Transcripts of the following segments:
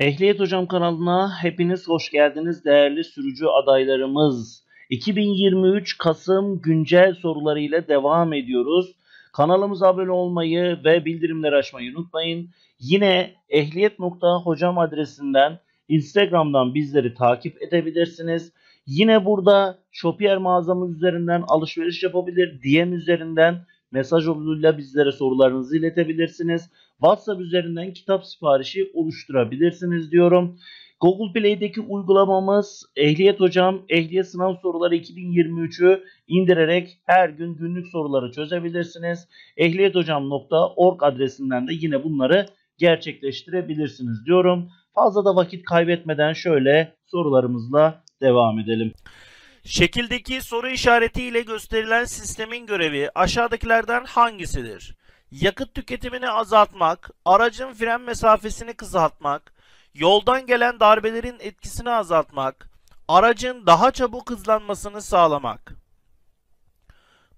Ehliyet Hocam kanalına hepiniz hoş geldiniz değerli sürücü adaylarımız. 2023 Kasım güncel soruları ile devam ediyoruz. Kanalımıza abone olmayı ve bildirimleri açmayı unutmayın. Yine ehliyet.hocam adresinden Instagram'dan bizleri takip edebilirsiniz. Yine burada Shopier mağazamız üzerinden alışveriş yapabilir. DM üzerinden mesaj yoluyla bizlere sorularınızı iletebilirsiniz. WhatsApp üzerinden kitap siparişi oluşturabilirsiniz diyorum. Google Play'deki uygulamamız Ehliyet Hocam Ehliyet Sınav Soruları 2023'ü indirerek her gün günlük soruları çözebilirsiniz. ehliyathocam.org adresinden de yine bunları gerçekleştirebilirsiniz diyorum. Fazla da vakit kaybetmeden şöyle sorularımızla devam edelim. Şekildeki soru işareti ile gösterilen sistemin görevi aşağıdakilerden hangisidir? Yakıt tüketimini azaltmak, aracın fren mesafesini kısaltmak, yoldan gelen darbelerin etkisini azaltmak, aracın daha çabuk hızlanmasını sağlamak.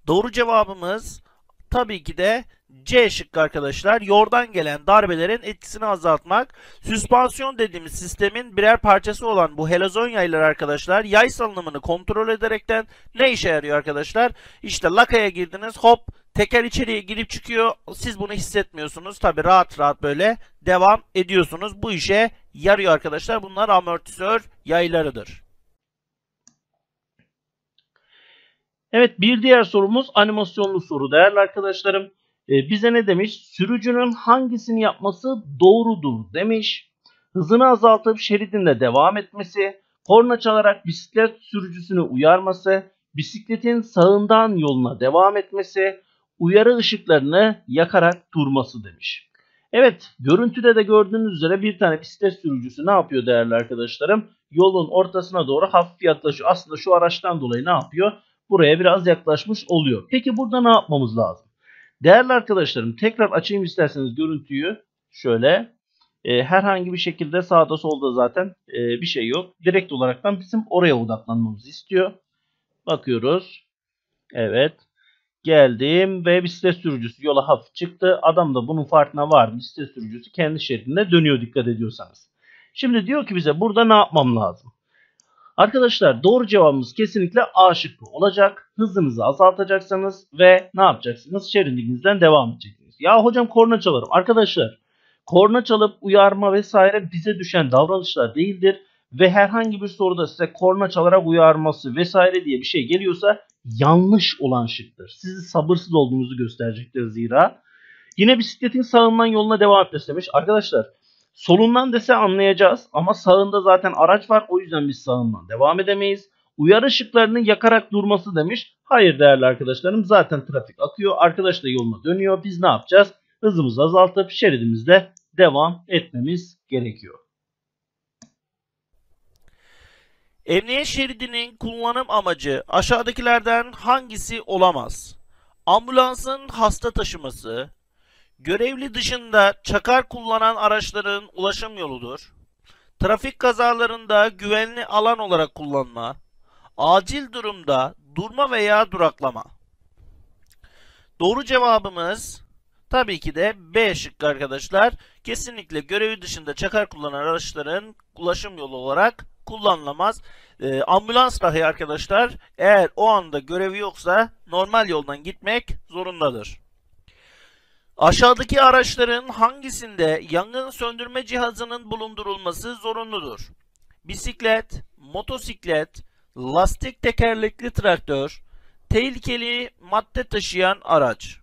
Doğru cevabımız tabii ki de C şıkkı arkadaşlar. Yordan gelen darbelerin etkisini azaltmak. Süspansiyon dediğimiz sistemin birer parçası olan bu helazon yayları arkadaşlar yay salınımını kontrol ederekten ne işe yarıyor arkadaşlar? İşte lakaya girdiniz hop teker içeriye girip çıkıyor. Siz bunu hissetmiyorsunuz. Tabi rahat rahat böyle devam ediyorsunuz. Bu işe yarıyor arkadaşlar. Bunlar amortisör yaylarıdır. Evet bir diğer sorumuz animasyonlu soru değerli arkadaşlarım. Ee, bize ne demiş? Sürücünün hangisini yapması doğrudur demiş. Hızını azaltıp şeridinde devam etmesi, korna çalarak bisiklet sürücüsünü uyarması, bisikletin sağından yoluna devam etmesi, uyarı ışıklarını yakarak durması demiş. Evet görüntüde de gördüğünüz üzere bir tane bisiklet sürücüsü ne yapıyor değerli arkadaşlarım? Yolun ortasına doğru hafif yaklaşıyor. Aslında şu araçtan dolayı ne yapıyor? Buraya biraz yaklaşmış oluyor. Peki burada ne yapmamız lazım? Değerli arkadaşlarım tekrar açayım isterseniz görüntüyü. Şöyle e, herhangi bir şekilde sağda solda zaten e, bir şey yok. Direkt olaraktan bizim oraya odaklanmamızı istiyor. Bakıyoruz. Evet. Geldim ve bisiklet sürücüsü yola hafif çıktı. Adam da bunun farkına vardı. Bisiklet sürücüsü kendi şeridinde dönüyor dikkat ediyorsanız. Şimdi diyor ki bize burada ne yapmam lazım? Arkadaşlar doğru cevabımız kesinlikle A şıkkı olacak. Hızınızı azaltacaksınız ve ne yapacaksınız? Şeridinizden devam edeceksiniz. Ya hocam korna çalarım. Arkadaşlar korna çalıp uyarma vesaire bize düşen davranışlar değildir. Ve herhangi bir soruda size korna çalarak uyarması vesaire diye bir şey geliyorsa yanlış olan şıktır. Sizi sabırsız olduğunuzu gösterecektir zira. Yine bisikletin sağından yoluna devam etmesi demiş. Arkadaşlar solundan dese anlayacağız ama sağında zaten araç var o yüzden biz sağından devam edemeyiz. Uyarı ışıklarını yakarak durması demiş. Hayır değerli arkadaşlarım zaten trafik akıyor. Arkadaş da yoluna dönüyor. Biz ne yapacağız? Hızımızı azaltıp şeridimizde devam etmemiz gerekiyor. Emniyet şeridinin kullanım amacı aşağıdakilerden hangisi olamaz? Ambulansın hasta taşıması, görevli dışında çakar kullanan araçların ulaşım yoludur. Trafik kazalarında güvenli alan olarak kullanma, acil durumda durma veya duraklama. Doğru cevabımız tabii ki de B şıkkı arkadaşlar. Kesinlikle görevi dışında çakar kullanan araçların ulaşım yolu olarak kullanılamaz. Ee, ambulans dahi arkadaşlar eğer o anda görevi yoksa normal yoldan gitmek zorundadır. Aşağıdaki araçların hangisinde yangın söndürme cihazının bulundurulması zorunludur? Bisiklet, motosiklet, lastik tekerlekli traktör, tehlikeli madde taşıyan araç.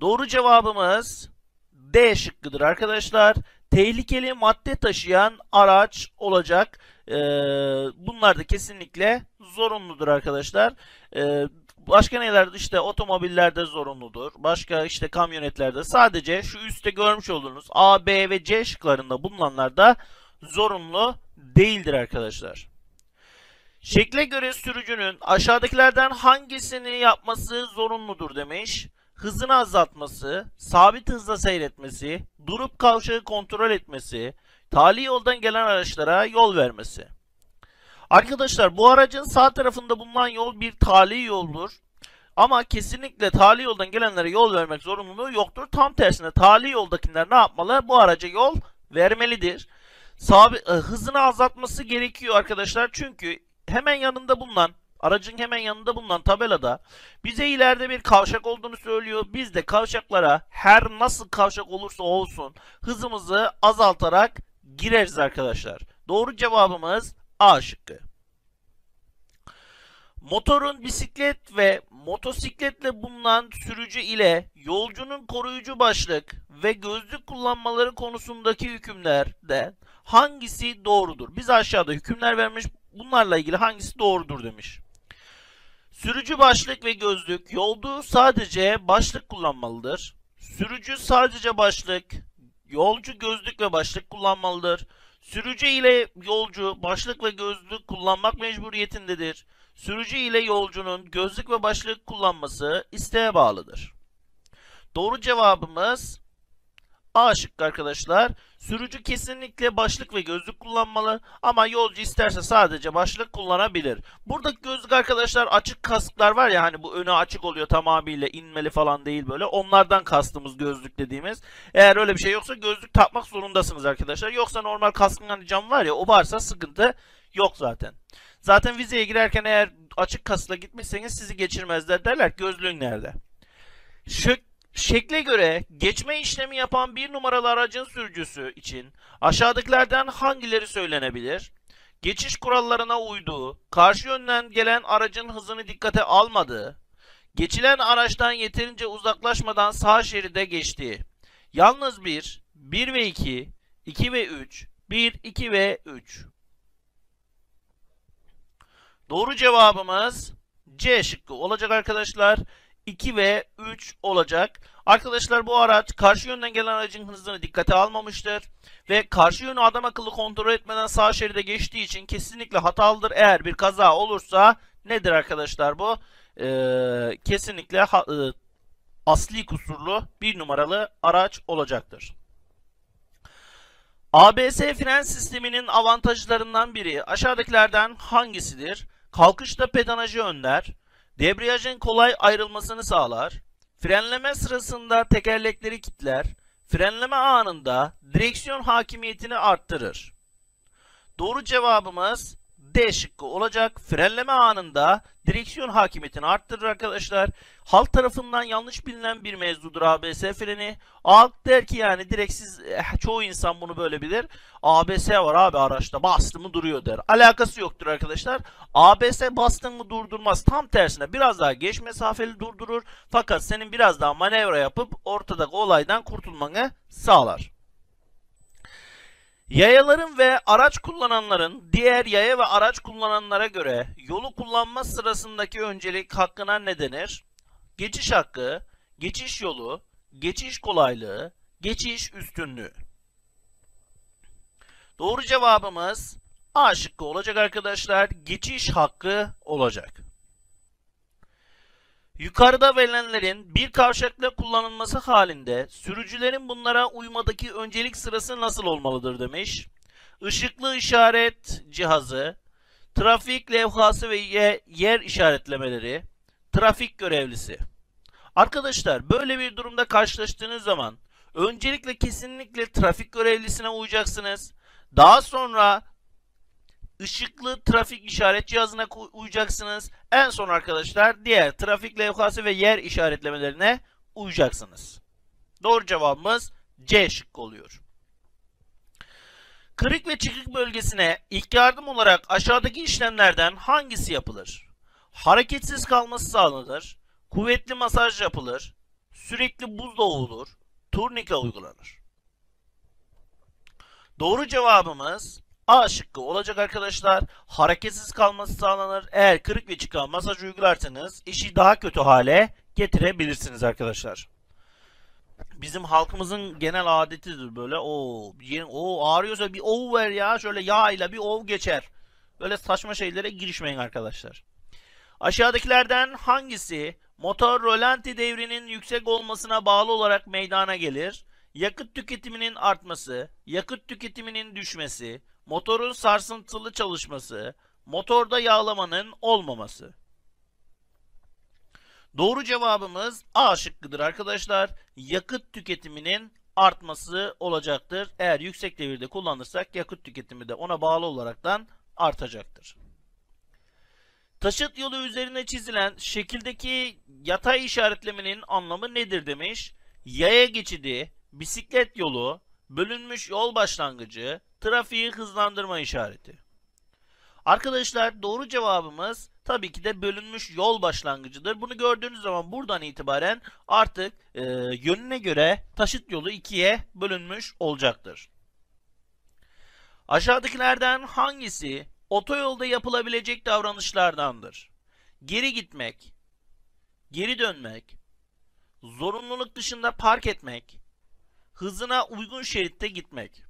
Doğru cevabımız D şıkkıdır arkadaşlar tehlikeli madde taşıyan araç olacak. Ee, bunlar da kesinlikle zorunludur arkadaşlar. Ee, başka nelerde işte otomobillerde zorunludur. Başka işte kamyonetlerde sadece şu üstte görmüş olduğunuz A, B ve C şıklarında bulunanlar da zorunlu değildir arkadaşlar. Şekle göre sürücünün aşağıdakilerden hangisini yapması zorunludur demiş hızını azaltması, sabit hızla seyretmesi, durup kavşağı kontrol etmesi, tali yoldan gelen araçlara yol vermesi. Arkadaşlar bu aracın sağ tarafında bulunan yol bir tali yoldur. Ama kesinlikle tali yoldan gelenlere yol vermek zorunluluğu yoktur. Tam tersine tali yoldakiler ne yapmalı? Bu araca yol vermelidir. Sabi, e, hızını azaltması gerekiyor arkadaşlar. Çünkü hemen yanında bulunan aracın hemen yanında bulunan tabelada bize ileride bir kavşak olduğunu söylüyor. Biz de kavşaklara her nasıl kavşak olursa olsun hızımızı azaltarak gireriz arkadaşlar. Doğru cevabımız A şıkkı. Motorun bisiklet ve motosikletle bulunan sürücü ile yolcunun koruyucu başlık ve gözlük kullanmaları konusundaki hükümlerde hangisi doğrudur? Biz aşağıda hükümler vermiş. Bunlarla ilgili hangisi doğrudur demiş. Sürücü başlık ve gözlük yolcu sadece başlık kullanmalıdır. Sürücü sadece başlık, yolcu gözlük ve başlık kullanmalıdır. Sürücü ile yolcu başlık ve gözlük kullanmak mecburiyetindedir. Sürücü ile yolcunun gözlük ve başlık kullanması isteğe bağlıdır. Doğru cevabımız A şıkkı arkadaşlar. Sürücü kesinlikle başlık ve gözlük kullanmalı ama yolcu isterse sadece başlık kullanabilir. Buradaki gözlük arkadaşlar açık kasklar var ya hani bu önü açık oluyor tamamıyla inmeli falan değil böyle. Onlardan kastımız gözlük dediğimiz. Eğer öyle bir şey yoksa gözlük takmak zorundasınız arkadaşlar. Yoksa normal kaskın hani cam var ya o varsa sıkıntı yok zaten. Zaten vizeye girerken eğer açık kaskla gitmişseniz sizi geçirmezler derler gözlüğün nerede? Şık Şekle göre geçme işlemi yapan bir numaralı aracın sürücüsü için aşağıdakilerden hangileri söylenebilir? Geçiş kurallarına uyduğu, karşı yönden gelen aracın hızını dikkate almadığı, geçilen araçtan yeterince uzaklaşmadan sağ şeride geçtiği. Yalnız 1, 1 ve 2, 2 ve 3, 1, 2 ve 3. Doğru cevabımız C şıkkı olacak arkadaşlar. 2 ve 3 olacak. Arkadaşlar bu araç karşı yönden gelen aracın hızını dikkate almamıştır. Ve karşı yönü adam akıllı kontrol etmeden sağ şeride geçtiği için kesinlikle hatalıdır. Eğer bir kaza olursa nedir arkadaşlar bu? Ee, kesinlikle e, asli kusurlu bir numaralı araç olacaktır. ABS fren sisteminin avantajlarından biri aşağıdakilerden hangisidir? Kalkışta pedalajı önler, Debriyajın kolay ayrılmasını sağlar. Frenleme sırasında tekerlekleri kilitler. Frenleme anında direksiyon hakimiyetini arttırır. Doğru cevabımız D şıkkı olacak. Frenleme anında direksiyon hakimiyetini arttırır arkadaşlar. Halk tarafından yanlış bilinen bir mevzudur ABS freni. Halk der ki yani direkt siz eh, çoğu insan bunu böyle bilir. ABS var abi araçta bastı mı duruyor der. Alakası yoktur arkadaşlar. ABS bastın mı durdurmaz. Tam tersine biraz daha geç mesafeli durdurur. Fakat senin biraz daha manevra yapıp ortadaki olaydan kurtulmanı sağlar. Yayaların ve araç kullananların diğer yaya ve araç kullananlara göre yolu kullanma sırasındaki öncelik hakkına ne denir? Geçiş hakkı, geçiş yolu, geçiş kolaylığı, geçiş üstünlüğü. Doğru cevabımız A şıkkı olacak arkadaşlar. Geçiş hakkı olacak. Yukarıda verilenlerin bir kavşakla kullanılması halinde sürücülerin bunlara uymadaki öncelik sırası nasıl olmalıdır demiş. Işıklı işaret cihazı, trafik levhası ve yer işaretlemeleri, trafik görevlisi. Arkadaşlar böyle bir durumda karşılaştığınız zaman öncelikle kesinlikle trafik görevlisine uyacaksınız. Daha sonra ışıklı trafik işaret cihazına uyacaksınız. En son arkadaşlar diğer trafik levhası ve yer işaretlemelerine uyacaksınız. Doğru cevabımız C şıkkı oluyor. Kırık ve çıkık bölgesine ilk yardım olarak aşağıdaki işlemlerden hangisi yapılır? Hareketsiz kalması sağlanır, kuvvetli masaj yapılır, sürekli buz doğulur, turnika uygulanır. Doğru cevabımız A şıkkı olacak arkadaşlar. Hareketsiz kalması sağlanır. Eğer kırık ve çıkan masaj uygularsanız işi daha kötü hale getirebilirsiniz arkadaşlar. Bizim halkımızın genel adetidir böyle. O, o ağrıyorsa bir ov ver ya. Şöyle yağ ile bir ov geçer. Böyle saçma şeylere girişmeyin arkadaşlar. Aşağıdakilerden hangisi motor rolanti devrinin yüksek olmasına bağlı olarak meydana gelir? Yakıt tüketiminin artması, yakıt tüketiminin düşmesi, motorun sarsıntılı çalışması, motorda yağlamanın olmaması. Doğru cevabımız A şıkkıdır arkadaşlar. Yakıt tüketiminin artması olacaktır. Eğer yüksek devirde kullanırsak yakıt tüketimi de ona bağlı olaraktan artacaktır. Taşıt yolu üzerine çizilen şekildeki yatay işaretlemenin anlamı nedir demiş. Yaya geçidi, bisiklet yolu, bölünmüş yol başlangıcı, trafiği hızlandırma işareti. Arkadaşlar doğru cevabımız tabii ki de bölünmüş yol başlangıcıdır. Bunu gördüğünüz zaman buradan itibaren artık e, yönüne göre taşıt yolu ikiye bölünmüş olacaktır. Aşağıdakilerden hangisi otoyolda yapılabilecek davranışlardandır? Geri gitmek, geri dönmek, zorunluluk dışında park etmek, hızına uygun şeritte gitmek.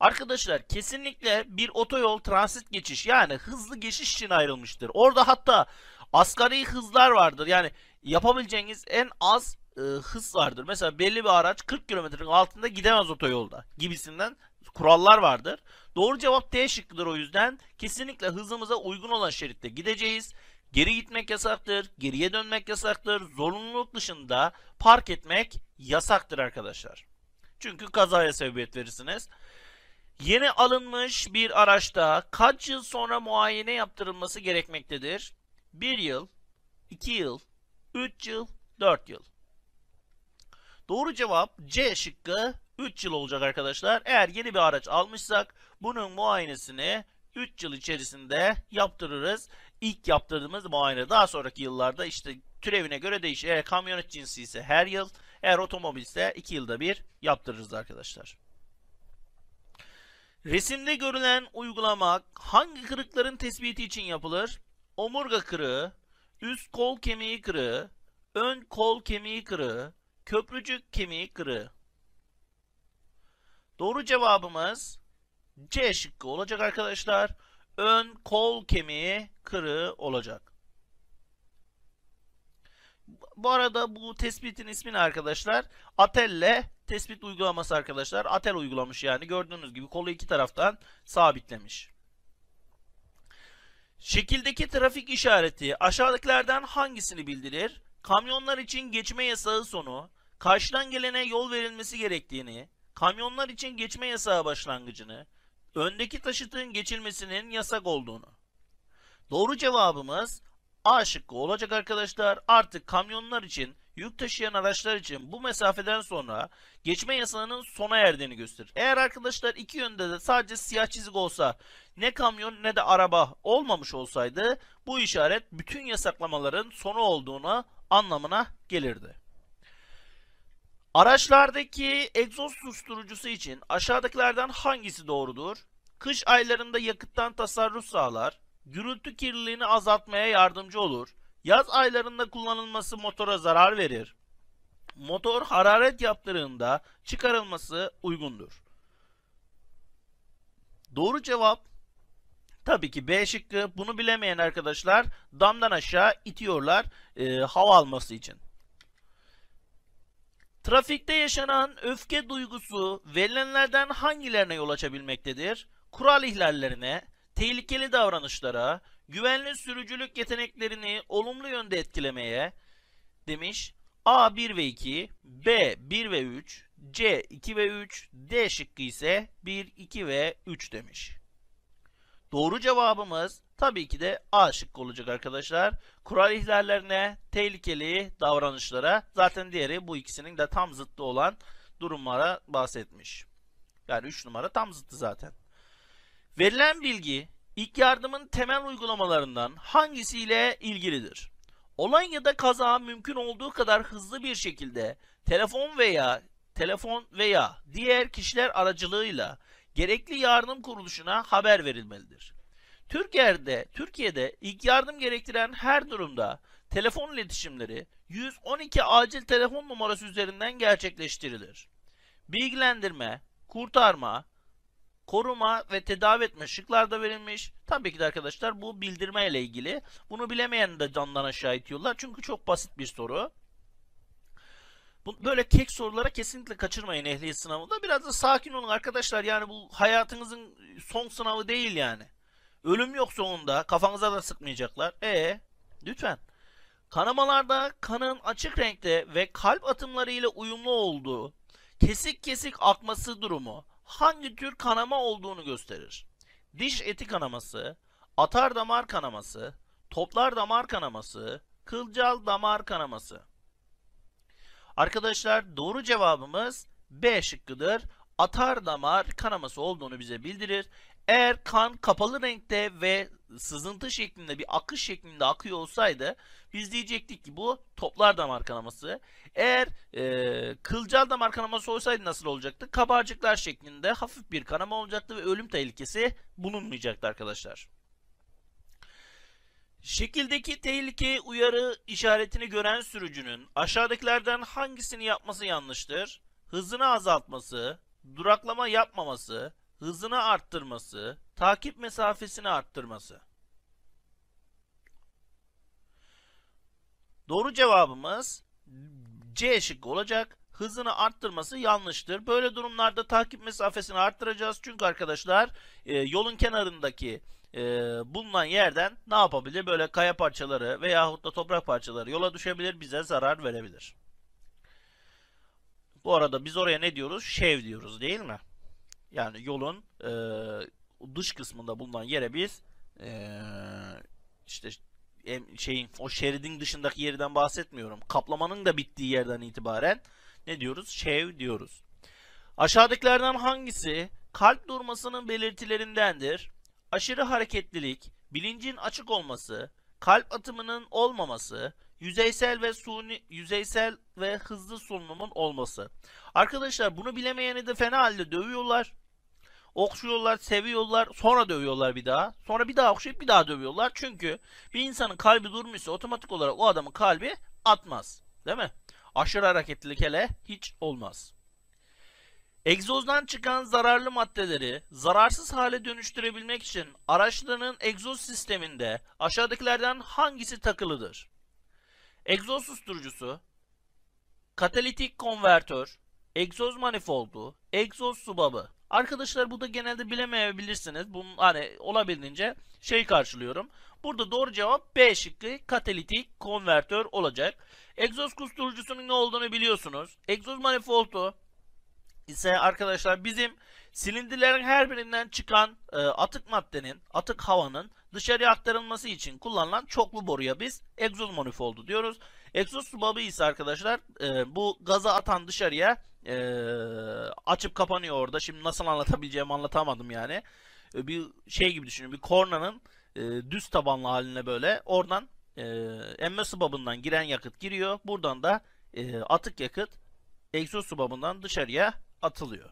Arkadaşlar kesinlikle bir otoyol transit geçiş yani hızlı geçiş için ayrılmıştır. Orada hatta asgari hızlar vardır. Yani yapabileceğiniz en az e, hız vardır. Mesela belli bir araç 40 kilometrenin altında gidemez otoyolda gibisinden kurallar vardır. Doğru cevap D şıkkıdır o yüzden. Kesinlikle hızımıza uygun olan şeritte gideceğiz. Geri gitmek yasaktır, geriye dönmek yasaktır, zorunluluk dışında park etmek yasaktır arkadaşlar. Çünkü kazaya sebebiyet verirsiniz. Yeni alınmış bir araçta kaç yıl sonra muayene yaptırılması gerekmektedir? 1 yıl, 2 yıl, 3 yıl, 4 yıl. Doğru cevap C şıkkı 3 yıl olacak arkadaşlar. Eğer yeni bir araç almışsak bunun muayenesini 3 yıl içerisinde yaptırırız. İlk yaptırdığımız muayene daha sonraki yıllarda işte türevine göre değişir. Eğer kamyonet cinsi ise her yıl, eğer otomobil ise 2 yılda bir yaptırırız arkadaşlar. Resimde görülen uygulama hangi kırıkların tespiti için yapılır? Omurga kırığı, üst kol kemiği kırığı, ön kol kemiği kırığı, köprücük kemiği kırığı. Doğru cevabımız C şıkkı olacak arkadaşlar. Ön kol kemiği kırığı olacak. Bu arada bu tespitin ismini arkadaşlar Atelle tespit uygulaması arkadaşlar. Atel uygulamış yani gördüğünüz gibi kolu iki taraftan sabitlemiş. Şekildeki trafik işareti aşağıdakilerden hangisini bildirir? Kamyonlar için geçme yasağı sonu, karşıdan gelene yol verilmesi gerektiğini, kamyonlar için geçme yasağı başlangıcını, öndeki taşıtın geçilmesinin yasak olduğunu. Doğru cevabımız A şıkkı olacak arkadaşlar. Artık kamyonlar için, yük taşıyan araçlar için bu mesafeden sonra geçme yasağının sona erdiğini gösterir. Eğer arkadaşlar iki yönde de sadece siyah çizik olsa ne kamyon ne de araba olmamış olsaydı bu işaret bütün yasaklamaların sonu olduğunu anlamına gelirdi. Araçlardaki egzoz susturucusu için aşağıdakilerden hangisi doğrudur? Kış aylarında yakıttan tasarruf sağlar, gürültü kirliliğini azaltmaya yardımcı olur, yaz aylarında kullanılması motora zarar verir, motor hararet yaptığında çıkarılması uygundur. Doğru cevap tabii ki B şıkkı. Bunu bilemeyen arkadaşlar damdan aşağı itiyorlar e, hava alması için. Trafikte yaşanan öfke duygusu verilenlerden hangilerine yol açabilmektedir? Kural ihlallerine, tehlikeli davranışlara, güvenli sürücülük yeteneklerini olumlu yönde etkilemeye demiş. A 1 ve 2, B 1 ve 3, C 2 ve 3, D şıkkı ise 1, 2 ve 3 demiş. Doğru cevabımız tabii ki de A şıkkı olacak arkadaşlar. Kural ihlallerine, tehlikeli davranışlara zaten diğeri bu ikisinin de tam zıttı olan durumlara bahsetmiş. Yani 3 numara tam zıttı zaten. Verilen bilgi ilk yardımın temel uygulamalarından hangisiyle ilgilidir? Olay ya da kaza mümkün olduğu kadar hızlı bir şekilde telefon veya telefon veya diğer kişiler aracılığıyla gerekli yardım kuruluşuna haber verilmelidir. Türkiye'de, Türkiye'de ilk yardım gerektiren her durumda telefon iletişimleri 112 acil telefon numarası üzerinden gerçekleştirilir. Bilgilendirme, kurtarma, koruma ve tedavi etme şıklarda verilmiş. Tabii ki de arkadaşlar bu bildirme ile ilgili. Bunu bilemeyen de candan aşağı itiyorlar. Çünkü çok basit bir soru. Böyle kek sorulara kesinlikle kaçırmayın ehliyet sınavında. Biraz da sakin olun arkadaşlar. Yani bu hayatınızın son sınavı değil yani. Ölüm yok sonunda. Kafanıza da sıkmayacaklar. E lütfen. Kanamalarda kanın açık renkte ve kalp atımları ile uyumlu olduğu, kesik kesik akması durumu hangi tür kanama olduğunu gösterir? Diş eti kanaması, atar damar kanaması, toplar damar kanaması, kılcal damar kanaması. Arkadaşlar doğru cevabımız B şıkkıdır. Atar damar kanaması olduğunu bize bildirir. Eğer kan kapalı renkte ve sızıntı şeklinde bir akış şeklinde akıyor olsaydı biz diyecektik ki bu toplar damar kanaması. Eğer e, kılcal damar kanaması olsaydı nasıl olacaktı? Kabarcıklar şeklinde hafif bir kanama olacaktı ve ölüm tehlikesi bulunmayacaktı arkadaşlar. Şekildeki tehlike uyarı işaretini gören sürücünün aşağıdakilerden hangisini yapması yanlıştır? Hızını azaltması, duraklama yapmaması, hızını arttırması, takip mesafesini arttırması. Doğru cevabımız C şıkkı olacak. Hızını arttırması yanlıştır. Böyle durumlarda takip mesafesini arttıracağız. Çünkü arkadaşlar e, yolun kenarındaki e, bulunan yerden ne yapabilir? Böyle kaya parçaları veyahut da toprak parçaları yola düşebilir, bize zarar verebilir. Bu arada biz oraya ne diyoruz? Şev diyoruz değil mi? Yani yolun e, dış kısmında bulunan yere biz e, işte şeyin o şeridin dışındaki yerden bahsetmiyorum. Kaplamanın da bittiği yerden itibaren ne diyoruz? Şev diyoruz. Aşağıdakilerden hangisi kalp durmasının belirtilerindendir? Aşırı hareketlilik, bilincin açık olması, kalp atımının olmaması, yüzeysel ve suni yüzeysel ve hızlı solunumun olması. Arkadaşlar bunu bilemeyeni de fena halde dövüyorlar. Okşuyorlar, seviyorlar, sonra dövüyorlar bir daha. Sonra bir daha okşayıp bir daha dövüyorlar. Çünkü bir insanın kalbi durmuşsa otomatik olarak o adamın kalbi atmaz. Değil mi? Aşırı hareketlilik hele hiç olmaz. Egzozdan çıkan zararlı maddeleri zararsız hale dönüştürebilmek için araçların egzoz sisteminde aşağıdakilerden hangisi takılıdır? Egzoz susturucusu, katalitik konvertör, egzoz manifoldu, egzoz subabı. Arkadaşlar bu da genelde bilemeyebilirsiniz. Bunun hani olabildiğince şey karşılıyorum. Burada doğru cevap B şıkkı katalitik konvertör olacak. Egzoz kusturucusunun ne olduğunu biliyorsunuz. Egzoz manifoldu ise arkadaşlar bizim silindirlerin her birinden çıkan e, atık maddenin, atık havanın dışarıya aktarılması için kullanılan çoklu boruya biz egzoz manifoldu diyoruz. Egzoz subabı ise arkadaşlar e, bu gazı atan dışarıya e, açıp kapanıyor orada. Şimdi nasıl anlatabileceğimi anlatamadım yani. E, bir şey gibi düşünün. Bir kornanın e, düz tabanlı haline böyle oradan e, emme subabından giren yakıt giriyor. Buradan da e, atık yakıt egzoz subabından dışarıya atılıyor.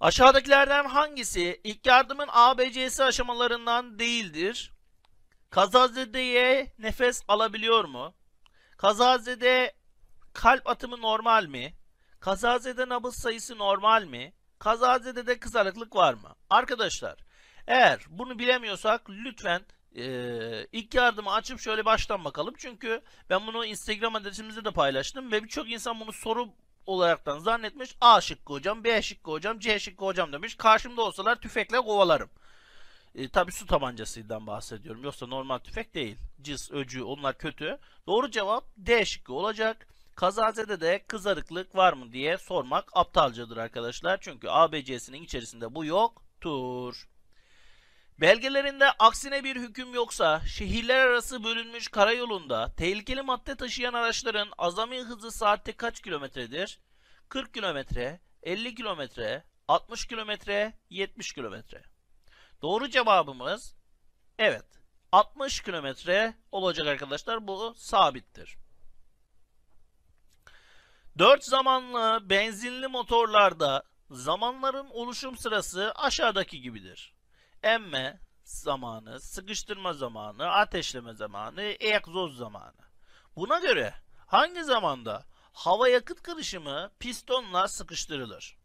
Aşağıdakilerden hangisi ilk yardımın ABC'si aşamalarından değildir? Kazazedeye nefes alabiliyor mu? Kazazede kalp atımı normal mi? Kazazede nabız sayısı normal mi? Kazazede de kızarıklık var mı? Arkadaşlar eğer bunu bilemiyorsak lütfen e, ilk yardımı açıp şöyle baştan bakalım. Çünkü ben bunu Instagram adresimizde de paylaştım ve birçok insan bunu soru olaraktan zannetmiş. A şıkkı hocam, B şıkkı hocam, C şıkkı hocam demiş. Karşımda olsalar tüfekle kovalarım. E, tabi su tabancasından bahsediyorum. Yoksa normal tüfek değil. Cız, öcü onlar kötü. Doğru cevap D şıkkı olacak. Kazazede de kızarıklık var mı diye sormak aptalcadır arkadaşlar. Çünkü ABC'sinin içerisinde bu yoktur. Belgelerinde aksine bir hüküm yoksa şehirler arası bölünmüş karayolunda tehlikeli madde taşıyan araçların azami hızı saatte kaç kilometredir? 40 kilometre, 50 kilometre, 60 kilometre, 70 kilometre. Doğru cevabımız evet 60 kilometre olacak arkadaşlar. Bu sabittir. 4 zamanlı benzinli motorlarda zamanların oluşum sırası aşağıdaki gibidir emme zamanı, sıkıştırma zamanı, ateşleme zamanı, egzoz zamanı. Buna göre hangi zamanda hava yakıt karışımı pistonla sıkıştırılır?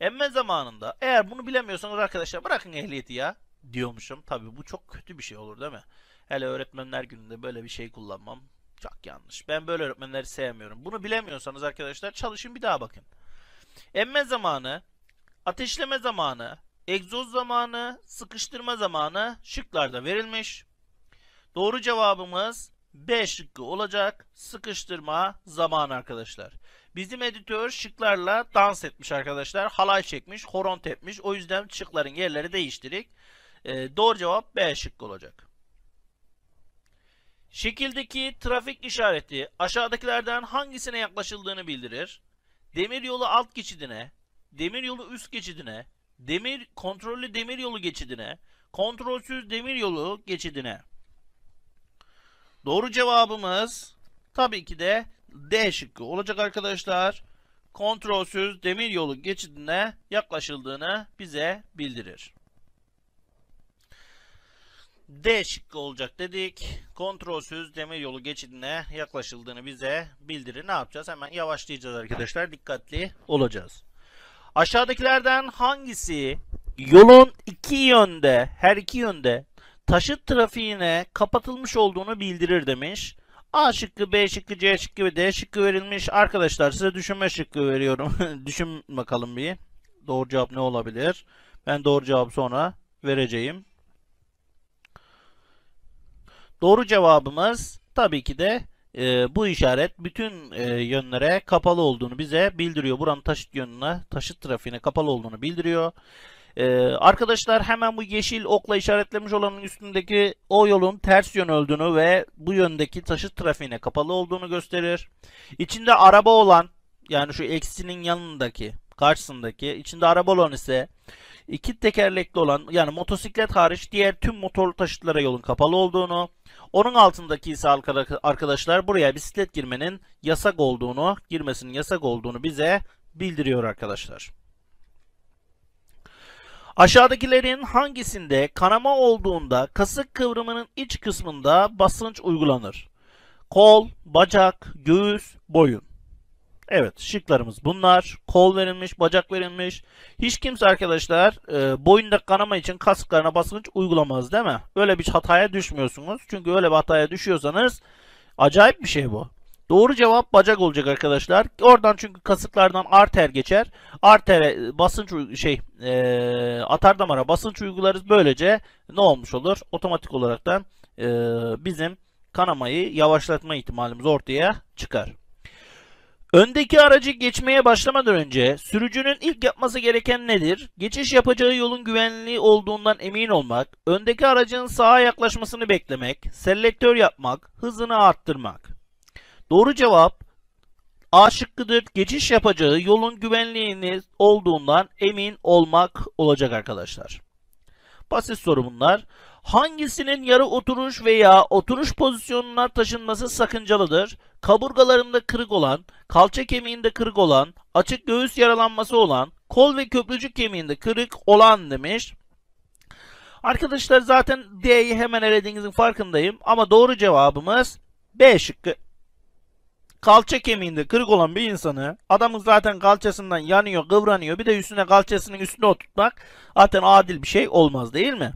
Emme zamanında eğer bunu bilemiyorsanız arkadaşlar bırakın ehliyeti ya diyormuşum. Tabi bu çok kötü bir şey olur değil mi? Hele öğretmenler gününde böyle bir şey kullanmam çok yanlış. Ben böyle öğretmenleri sevmiyorum. Bunu bilemiyorsanız arkadaşlar çalışın bir daha bakın. Emme zamanı, ateşleme zamanı, egzoz zamanı, sıkıştırma zamanı şıklarda verilmiş. Doğru cevabımız B şıkkı olacak. Sıkıştırma zamanı arkadaşlar. Bizim editör şıklarla dans etmiş arkadaşlar. Halay çekmiş, horon tepmiş. O yüzden şıkların yerleri değiştirik. Ee, doğru cevap B şıkkı olacak. Şekildeki trafik işareti aşağıdakilerden hangisine yaklaşıldığını bildirir? Demiryolu alt geçidine, demiryolu üst geçidine, demir kontrollü demiryolu geçidine, kontrolsüz demiryolu geçidine. Doğru cevabımız tabii ki de D şıkkı olacak arkadaşlar. Kontrolsüz demiryolu geçidine yaklaşıldığını bize bildirir. D şıkkı olacak dedik. Kontrolsüz demiryolu geçidine yaklaşıldığını bize bildirir. Ne yapacağız? Hemen yavaşlayacağız arkadaşlar. Dikkatli olacağız. Aşağıdakilerden hangisi yolun iki yönde, her iki yönde taşıt trafiğine kapatılmış olduğunu bildirir demiş. A şıkkı, B şıkkı, C şıkkı ve D şıkkı verilmiş. Arkadaşlar size düşünme şıkkı veriyorum. Düşün bakalım bir. Doğru cevap ne olabilir? Ben doğru cevabı sonra vereceğim. Doğru cevabımız tabii ki de e, bu işaret bütün e, yönlere kapalı olduğunu bize bildiriyor. Buranın taşıt yönüne, taşıt trafiğine kapalı olduğunu bildiriyor. E, arkadaşlar hemen bu yeşil okla işaretlemiş olanın üstündeki o yolun ters yön olduğunu ve bu yöndeki taşıt trafiğine kapalı olduğunu gösterir. İçinde araba olan yani şu eksinin yanındaki karşısındaki içinde araba olan ise iki tekerlekli olan yani motosiklet hariç diğer tüm motorlu taşıtlara yolun kapalı olduğunu, onun altındaki ise arkadaşlar buraya bisiklet girmenin yasak olduğunu, girmesinin yasak olduğunu bize bildiriyor arkadaşlar. Aşağıdakilerin hangisinde kanama olduğunda kasık kıvrımının iç kısmında basınç uygulanır? Kol, bacak, göğüs, boyun. Evet şıklarımız bunlar. Kol verilmiş, bacak verilmiş. Hiç kimse arkadaşlar e, boyunda kanama için kasıklarına basınç uygulamaz değil mi? Öyle bir hataya düşmüyorsunuz. Çünkü öyle bir hataya düşüyorsanız acayip bir şey bu. Doğru cevap bacak olacak arkadaşlar. Oradan çünkü kasıklardan arter geçer. Artere basınç şey e, atar damara basınç uygularız. Böylece ne olmuş olur? Otomatik olaraktan e, bizim kanamayı yavaşlatma ihtimalimiz ortaya çıkar. Öndeki aracı geçmeye başlamadan önce sürücünün ilk yapması gereken nedir? Geçiş yapacağı yolun güvenli olduğundan emin olmak, öndeki aracın sağa yaklaşmasını beklemek, selektör yapmak, hızını arttırmak. Doğru cevap A şıkkıdır. Geçiş yapacağı yolun güvenliğini olduğundan emin olmak olacak arkadaşlar. Basit soru bunlar. Hangisinin yarı oturuş veya oturuş pozisyonuna taşınması sakıncalıdır? Kaburgalarında kırık olan, kalça kemiğinde kırık olan, açık göğüs yaralanması olan, kol ve köprücük kemiğinde kırık olan demiş. Arkadaşlar zaten D'yi hemen elediğinizin farkındayım ama doğru cevabımız B şıkkı. Kalça kemiğinde kırık olan bir insanı adamın zaten kalçasından yanıyor, kıvranıyor. Bir de üstüne kalçasının üstüne oturtmak zaten adil bir şey olmaz değil mi?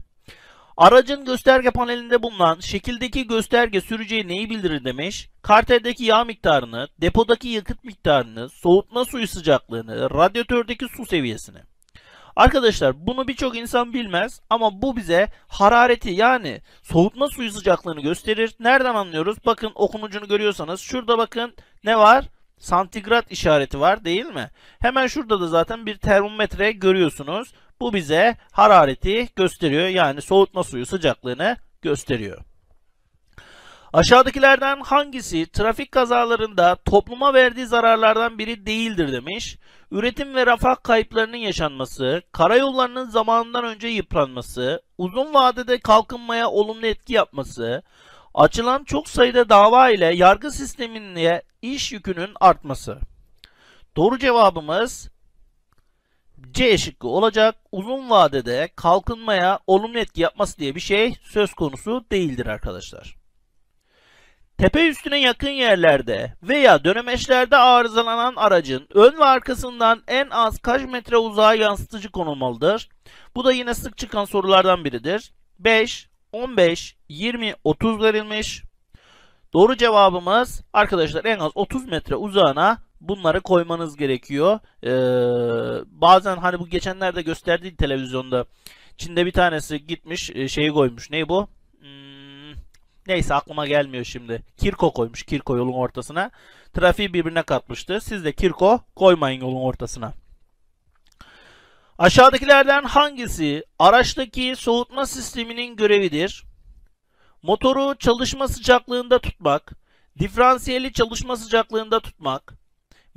Aracın gösterge panelinde bulunan şekildeki gösterge sürücüye neyi bildirir demiş. Karterdeki yağ miktarını, depodaki yakıt miktarını, soğutma suyu sıcaklığını, radyatördeki su seviyesini. Arkadaşlar bunu birçok insan bilmez ama bu bize harareti yani soğutma suyu sıcaklığını gösterir. Nereden anlıyoruz? Bakın okunucunu görüyorsanız şurada bakın ne var? Santigrat işareti var değil mi? Hemen şurada da zaten bir termometre görüyorsunuz. Bu bize harareti gösteriyor. Yani soğutma suyu sıcaklığını gösteriyor. Aşağıdakilerden hangisi trafik kazalarında topluma verdiği zararlardan biri değildir demiş. Üretim ve refah kayıplarının yaşanması, karayollarının zamanından önce yıpranması, uzun vadede kalkınmaya olumlu etki yapması, açılan çok sayıda dava ile yargı sisteminde iş yükünün artması. Doğru cevabımız C şıkkı olacak. Uzun vadede kalkınmaya olumlu etki yapması diye bir şey söz konusu değildir arkadaşlar. Tepe üstüne yakın yerlerde veya dönemeçlerde arızalanan aracın ön ve arkasından en az kaç metre uzağa yansıtıcı konulmalıdır? Bu da yine sık çıkan sorulardan biridir. 5, 15, 20, 30 verilmiş. Doğru cevabımız arkadaşlar en az 30 metre uzağına bunları koymanız gerekiyor. Ee, bazen hani bu geçenlerde gösterdiği televizyonda Çin'de bir tanesi gitmiş e, şeyi koymuş. Ne bu? Hmm, Neyse aklıma gelmiyor şimdi. Kirko koymuş Kirko yolun ortasına. Trafiği birbirine katmıştı. Siz de Kirko koymayın yolun ortasına. Aşağıdakilerden hangisi araçtaki soğutma sisteminin görevidir? Motoru çalışma sıcaklığında tutmak, diferansiyeli çalışma sıcaklığında tutmak,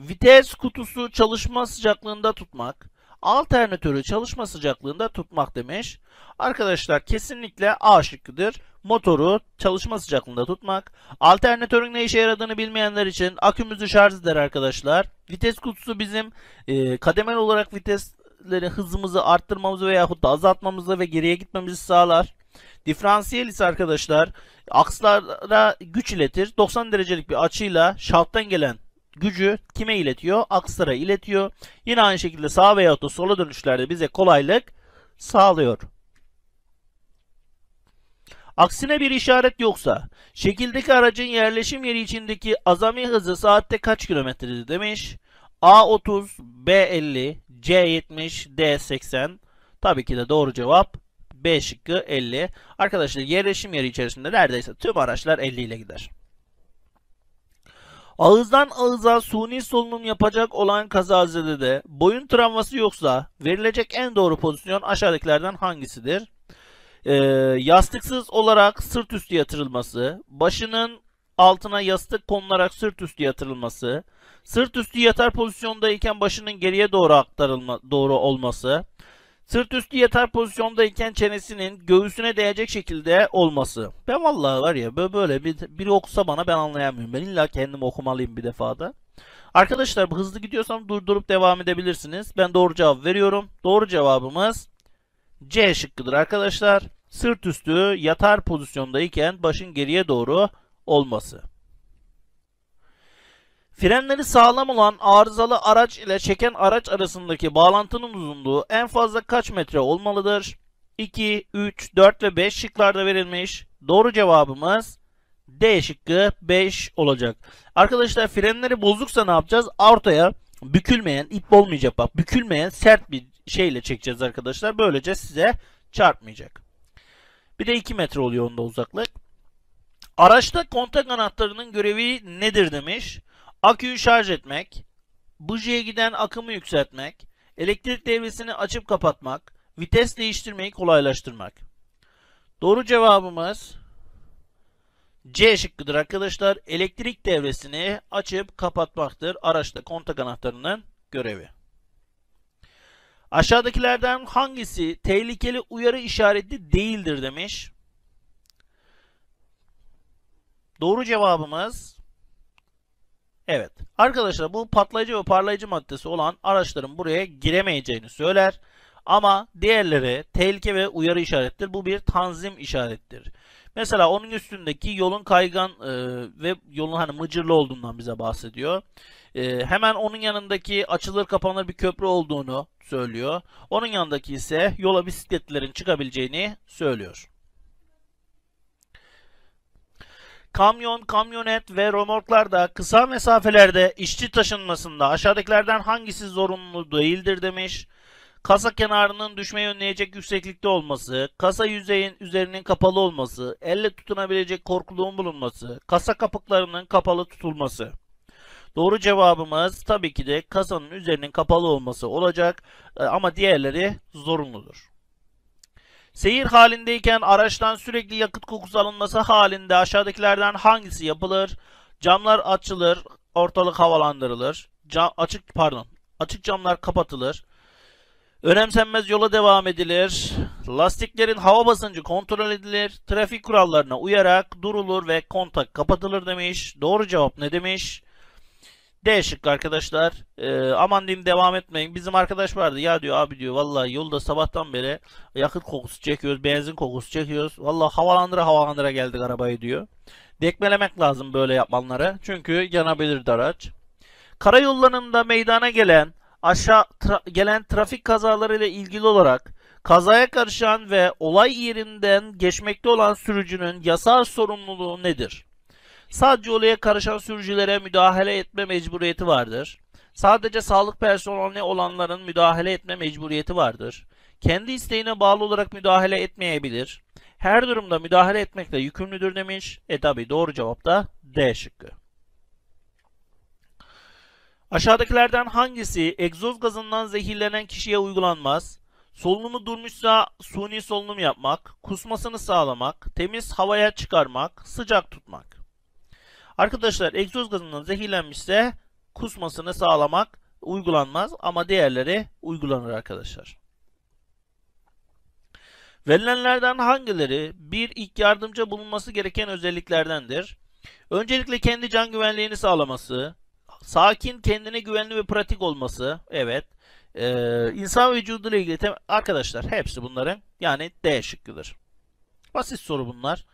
vites kutusu çalışma sıcaklığında tutmak, alternatörü çalışma sıcaklığında tutmak demiş. Arkadaşlar kesinlikle A şıkkıdır. Motoru çalışma sıcaklığında tutmak. Alternatörün ne işe yaradığını bilmeyenler için akümüzü şarj eder arkadaşlar. Vites kutusu bizim e, kademeli olarak vitesleri hızımızı arttırmamızı veyahut da azaltmamızı ve geriye gitmemizi sağlar. Diferansiyel ise arkadaşlar akslara güç iletir. 90 derecelik bir açıyla şafttan gelen gücü kime iletiyor? Akslara iletiyor. Yine aynı şekilde sağ veyahut da sola dönüşlerde bize kolaylık sağlıyor. Aksine bir işaret yoksa, şekildeki aracın yerleşim yeri içindeki azami hızı saatte kaç kilometredir demiş. A30, B50, C70, D80. Tabii ki de doğru cevap B şıkkı 50. Arkadaşlar yerleşim yeri içerisinde neredeyse tüm araçlar 50 ile gider. Ağızdan ağıza suni solunum yapacak olan kazazede boyun travması yoksa verilecek en doğru pozisyon aşağıdakilerden hangisidir? Ee, yastıksız olarak sırt üstü yatırılması, başının altına yastık konularak sırt üstü yatırılması, sırt üstü yatar pozisyondayken başının geriye doğru aktarılma doğru olması, sırt üstü yatar pozisyondayken çenesinin göğsüne değecek şekilde olması. Ben vallahi var ya böyle bir biri okusa bana ben anlayamıyorum. Ben illa kendim okumalıyım bir defada. Arkadaşlar hızlı gidiyorsam durdurup devam edebilirsiniz. Ben doğru cevap veriyorum. Doğru cevabımız C şıkkıdır arkadaşlar. Sırt üstü yatar pozisyondayken başın geriye doğru olması. Frenleri sağlam olan arızalı araç ile çeken araç arasındaki bağlantının uzunluğu en fazla kaç metre olmalıdır? 2, 3, 4 ve 5 şıklarda verilmiş. Doğru cevabımız D şıkkı 5 olacak. Arkadaşlar frenleri bozuksa ne yapacağız? Ortaya bükülmeyen, ip olmayacak bak. Bükülmeyen sert bir şeyle çekeceğiz arkadaşlar. Böylece size çarpmayacak. Bir de 2 metre oluyor onda uzaklık. Araçta kontak anahtarının görevi nedir demiş. Aküyü şarj etmek, bujiye giden akımı yükseltmek, elektrik devresini açıp kapatmak, vites değiştirmeyi kolaylaştırmak. Doğru cevabımız C şıkkıdır arkadaşlar. Elektrik devresini açıp kapatmaktır. Araçta kontak anahtarının görevi. Aşağıdakilerden hangisi tehlikeli uyarı işareti değildir demiş. Doğru cevabımız evet. Arkadaşlar bu patlayıcı ve parlayıcı maddesi olan araçların buraya giremeyeceğini söyler. Ama diğerleri tehlike ve uyarı işarettir. Bu bir tanzim işarettir. Mesela onun üstündeki yolun kaygan e, ve yolun hani mıcırlı olduğundan bize bahsediyor. E, hemen onun yanındaki açılır kapanır bir köprü olduğunu söylüyor. Onun yanındaki ise yola bisikletlerin çıkabileceğini söylüyor. Kamyon, kamyonet ve romorklarda kısa mesafelerde işçi taşınmasında aşağıdakilerden hangisi zorunlu değildir demiş. Kasa kenarının düşmeyi önleyecek yükseklikte olması, kasa yüzeyin üzerinin kapalı olması, elle tutunabilecek korkuluğun bulunması, kasa kapıklarının kapalı tutulması. Doğru cevabımız tabii ki de kasanın üzerinin kapalı olması olacak e, ama diğerleri zorunludur. Seyir halindeyken araçtan sürekli yakıt kokusu alınması halinde aşağıdakilerden hangisi yapılır? Camlar açılır, ortalık havalandırılır. Cam, açık pardon, açık camlar kapatılır. Önemsenmez yola devam edilir. Lastiklerin hava basıncı kontrol edilir. Trafik kurallarına uyarak durulur ve kontak kapatılır demiş. Doğru cevap ne demiş? D şıkkı arkadaşlar. Ee, aman diyeyim devam etmeyin. Bizim arkadaş vardı. Ya diyor abi diyor vallahi yolda sabahtan beri yakıt kokusu çekiyoruz. Benzin kokusu çekiyoruz. Vallahi havalandıra havalandıra geldik arabayı diyor. Dekmelemek lazım böyle yapmanları. Çünkü yanabilir araç. Karayollarında meydana gelen aşağı tra gelen trafik kazaları ile ilgili olarak kazaya karışan ve olay yerinden geçmekte olan sürücünün yasal sorumluluğu nedir? Sadece olaya karışan sürücülere müdahale etme mecburiyeti vardır. Sadece sağlık personeli olanların müdahale etme mecburiyeti vardır. Kendi isteğine bağlı olarak müdahale etmeyebilir. her durumda müdahale etmekle yükümlüdür demiş. E tabi doğru cevap da D şıkkı. Aşağıdakilerden hangisi egzoz gazından zehirlenen kişiye uygulanmaz? Solunumu durmuşsa suni solunum yapmak, kusmasını sağlamak, temiz havaya çıkarmak, sıcak tutmak. Arkadaşlar egzoz gazından zehirlenmişse kusmasını sağlamak uygulanmaz ama diğerleri uygulanır arkadaşlar. Verilenlerden hangileri bir ilk yardımcı bulunması gereken özelliklerdendir? Öncelikle kendi can güvenliğini sağlaması, sakin, kendine güvenli ve pratik olması, evet. Ee, insan vücuduyla ilgili arkadaşlar hepsi bunların yani D şıkkıdır. Basit soru bunlar.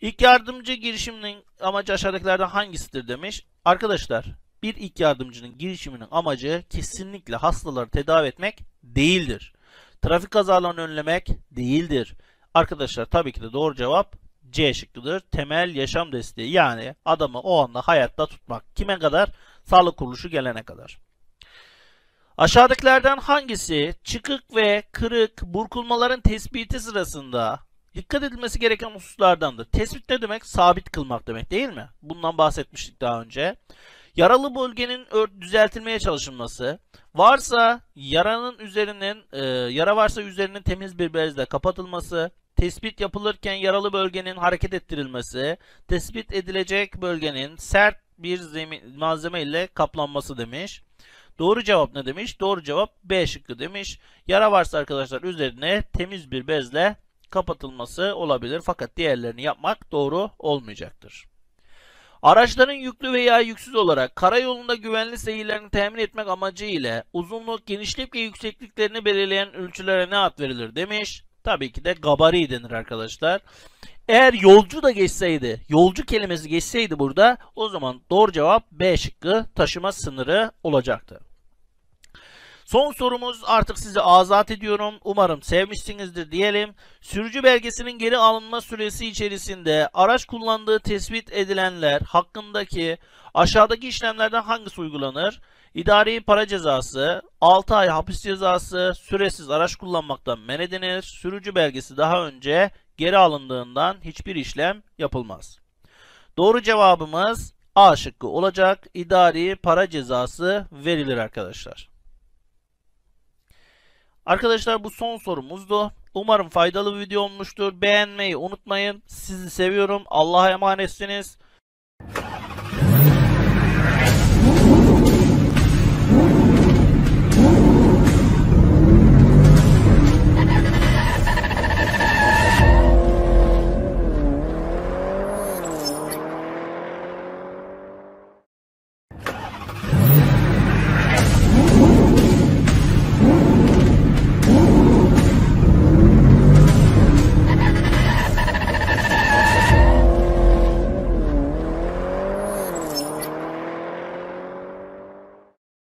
İlk yardımcı girişiminin amacı aşağıdakilerden hangisidir demiş. Arkadaşlar bir ilk yardımcının girişiminin amacı kesinlikle hastaları tedavi etmek değildir. Trafik kazalarını önlemek değildir. Arkadaşlar tabii ki de doğru cevap C şıkkıdır. Temel yaşam desteği yani adamı o anda hayatta tutmak. Kime kadar? Sağlık kuruluşu gelene kadar. Aşağıdakilerden hangisi çıkık ve kırık burkulmaların tespiti sırasında dikkat edilmesi gereken hususlardandır? Tespit ne demek? Sabit kılmak demek değil mi? Bundan bahsetmiştik daha önce. Yaralı bölgenin düzeltilmeye çalışılması, varsa yaranın üzerinin e, yara varsa üzerinin temiz bir bezle kapatılması, tespit yapılırken yaralı bölgenin hareket ettirilmesi, tespit edilecek bölgenin sert bir zemin, malzeme ile kaplanması demiş. Doğru cevap ne demiş? Doğru cevap B şıkkı demiş. Yara varsa arkadaşlar üzerine temiz bir bezle kapatılması olabilir. Fakat diğerlerini yapmak doğru olmayacaktır. Araçların yüklü veya yüksüz olarak karayolunda güvenli seyirlerini temin etmek amacı ile uzunluk, genişlik ve yüksekliklerini belirleyen ölçülere ne ad verilir demiş. Tabii ki de gabari denir arkadaşlar. Eğer yolcu da geçseydi, yolcu kelimesi geçseydi burada o zaman doğru cevap B şıkkı taşıma sınırı olacaktı. Son sorumuz artık sizi azat ediyorum. Umarım sevmişsinizdir diyelim. Sürücü belgesinin geri alınma süresi içerisinde araç kullandığı tespit edilenler hakkındaki aşağıdaki işlemlerden hangisi uygulanır? İdari para cezası, 6 ay hapis cezası, süresiz araç kullanmaktan men edilir. Sürücü belgesi daha önce geri alındığından hiçbir işlem yapılmaz. Doğru cevabımız A şıkkı olacak. İdari para cezası verilir arkadaşlar. Arkadaşlar bu son sorumuzdu. Umarım faydalı bir video olmuştur. Beğenmeyi unutmayın. Sizi seviyorum. Allah'a emanetsiniz.